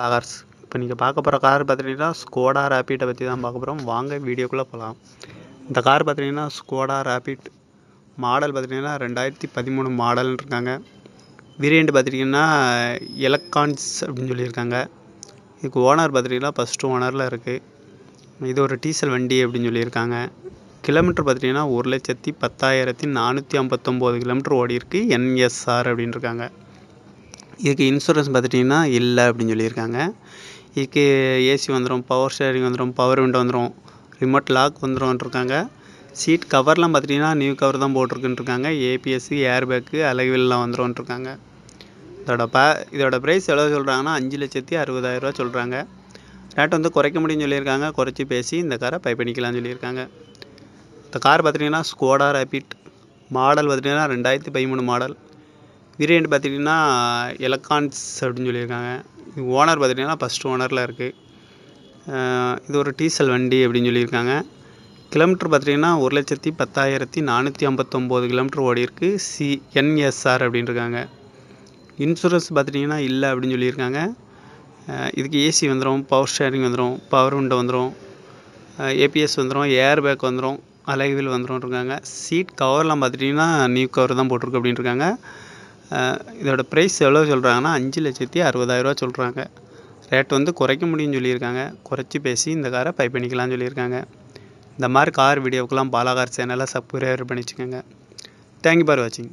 Cars இப்போ நீங்கள் பார்க்க போகிற கார் பார்த்துட்டிங்கன்னா ஸ்கோடா ரேபிட்டை பற்றி தான் பார்க்க போகிறோம் வாங்க வீடியோக்குள்ளே போகலாம் இந்த கார் பார்த்துட்டிங்கன்னா ஸ்கோடா ரேபிட் மாடல் பார்த்துட்டிங்கன்னா ரெண்டாயிரத்தி பதிமூணு மாடல்னு இருக்காங்க. வேரியண்ட் பார்த்துட்டிங்கன்னா எலக்ட்ரான்ஸ் அப்படின்னு சொல்லியிருக்காங்க. இதுக்கு ஓனர் பார்த்துட்டிங்கன்னா ஃபஸ்ட்டு ஓனரில் இருக்குது இது ஒரு டீசல் வண்டி அப்படின்னு சொல்லியிருக்காங்க. கிலோமீட்டர் பார்த்துட்டிங்கன்னா ஒரு லட்சத்தி பத்தாயிரத்தி நானூற்றி ஐம்பத்தொம்போது கிலோமீட்டர் ஓடி இருக்குது என்எஸ்ஆர் அப்படின்னு இருக்காங்க. இதுக்கு இன்சூரன்ஸ் பார்த்துட்டிங்கன்னா இல்லை அப்படின்னு சொல்லியிருக்காங்க. இதுக்கு ஏசி வந்துடும் பவர் ஸ்டேரிங் வந்துடும் பவர் விண்டோ வந்துடும் ரிமோட் லாக் வந்துடும்ன்ட்ருக்காங்க சீட் கவர்லாம் பார்த்துட்டிங்கன்னா நியூ கவர் தான் போட்டிருக்குன்ட்ருக்காங்க ஏபிஎஸ்சு ஏபிஎஸ்சி ஏர் பேக்கு அலைவெல்லாம் வந்துடும் இதோட ப இதோட ப்ரைஸ் எவ்வளோ சொல்கிறாங்கன்னா அஞ்சு லட்சத்தி அறுபதாயிரரூவா சொல்கிறாங்க ரேட் வந்து குறைக்க முடியும்னு சொல்லியிருக்காங்க. குறைச்சி பேசி இந்த காரை பை பண்ணிக்கலாம்னு சொல்லியிருக்காங்க. இந்த கார் பார்த்துட்டிங்கன்னா ஸ்கோடா ரேபிட் மாடல் பார்த்துட்டிங்கன்னா ரெண்டாயிரத்தி பதிமூணு மாடல் வேரியண்ட் பார்த்துட்டிங்கன்னா எலக்ட்ரான்ஸ் அப்படின்னு சொல்லியிருக்காங்க. இது ஓனர் பார்த்துட்டிங்கன்னா ஃபஸ்ட் ஓனரில் இருக்குது இது ஒரு டீசல் வண்டி அப்படின்னு சொல்லியிருக்காங்க. கிலோமீட்டர் பார்த்துட்டிங்கன்னா ஒரு லட்சத்தி பத்தாயிரத்தி நானூற்றி ஐம்பத்தொம்போது கிலோமீட்டர் ஓடி இருக்குது சி என்எஸ்ஆர் அப்படின்னு இருக்காங்க இன்சூரன்ஸ் பார்த்துட்டிங்கன்னா இல்லை அப்படின்னு சொல்லியிருக்காங்க. இதுக்கு ஏசி வந்துடும் பவர் ஸ்டேரிங் வந்துடும் பவர் விண்டோ வந்துடும் ஏபிஎஸ் வந்துடும் ஏர் பேக் வந்துடும் அலைவில் வந்துடும் இருக்காங்க சீட் கவர்லாம் பார்த்துட்டிங்கன்னா நியூ கவர் தான் போட்டிருக்கு அப்படின்னு இருக்காங்க இதோட ப்ரைஸ் எவ்வளோ சொல்கிறாங்கன்னா அஞ்சு லட்சத்தி அறுபதாயிரரூவா சொல்கிறாங்க ரேட் வந்து குறைக்க முடியும்னு சொல்லியிருக்காங்க. குறைச்சி பேசி இந்த காரை பை பண்ணிக்கலாம்னு சொல்லியிருக்காங்க. இந்த மாதிரி கார் வீடியோக்கெல்லாம் பாலாகார் சேனலை சப்ஸ்கிரைபர் பண்ணி வச்சுக்கோங்க தேங்க்யூ ஃபார் வாட்சிங்